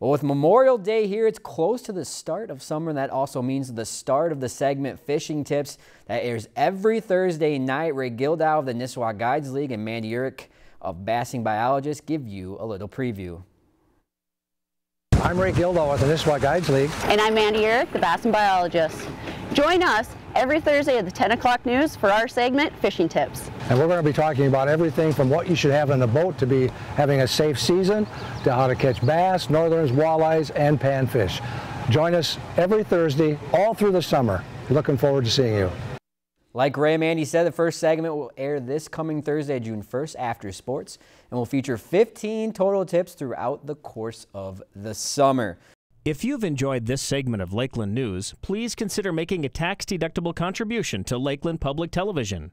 Well, with Memorial Day here, it's close to the start of summer. And that also means the start of the segment Fishing Tips that airs every Thursday night. Ray Gildow of the Nisswa Guides League and Mandy Uhrich of Bassing Biologists give you a little preview. I'm Ray Gildow with the Nisswa Guides League. And I'm Mandy Uhrich, the Bassing Biologist. Join us every Thursday at the 10 o'clock news for our segment, Fishing Tips. And we're going to be talking about everything from what you should have in the boat to be having a safe season, to how to catch bass, northerns, walleyes, and panfish. Join us every Thursday all through the summer. Looking forward to seeing you. Like Ray and Mandy said, the first segment will air this coming Thursday, June 1st after sports and will feature 15 total tips throughout the course of the summer. If you've enjoyed this segment of Lakeland News, please consider making a tax-deductible contribution to Lakeland Public Television.